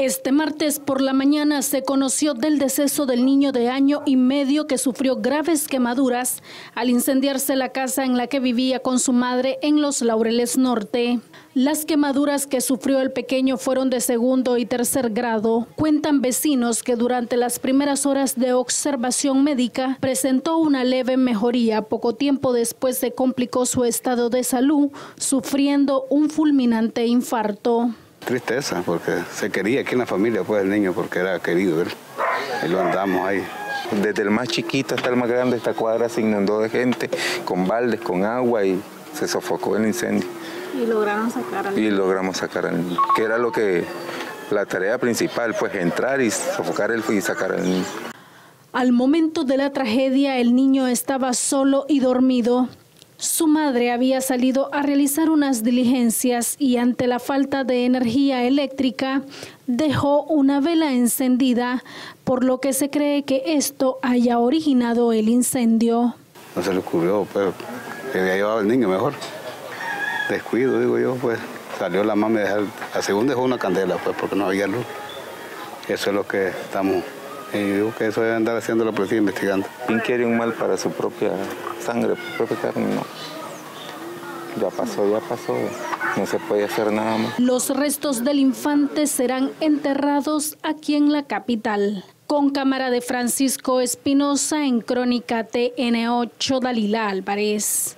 Este martes por la mañana se conoció del deceso del niño de año y medio que sufrió graves quemaduras al incendiarse la casa en la que vivía con su madre en Los Laureles Norte. Las quemaduras que sufrió el pequeño fueron de segundo y tercer grado. Cuentan vecinos que durante las primeras horas de observación médica presentó una leve mejoría. Poco tiempo después se complicó su estado de salud, sufriendo un fulminante infarto. Tristeza, porque se quería aquí en la familia, pues el niño, porque era querido él. Y lo andamos ahí. Desde el más chiquito hasta el más grande, esta cuadra se inundó de gente, con baldes, con agua y se sofocó el incendio. Y lograron sacar al Y logramos sacar al niño, que era lo que, la tarea principal, pues entrar y sofocar el y sacar al niño. Al momento de la tragedia, el niño estaba solo y dormido. Su madre había salido a realizar unas diligencias y ante la falta de energía eléctrica dejó una vela encendida, por lo que se cree que esto haya originado el incendio. No se le ocurrió, pero que había llevado el niño mejor. Descuido, digo yo, pues salió la mamá, a según dejó una candela, pues porque no había luz. Eso es lo que estamos y digo que eso debe andar haciendo la policía investigando. ¿Quién quiere un mal para su propia sangre, su propia carne? No. Ya pasó, ya pasó. No se puede hacer nada más. Los restos del infante serán enterrados aquí en la capital. Con cámara de Francisco Espinosa en Crónica TN8, Dalila Álvarez.